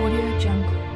Audio Jungle.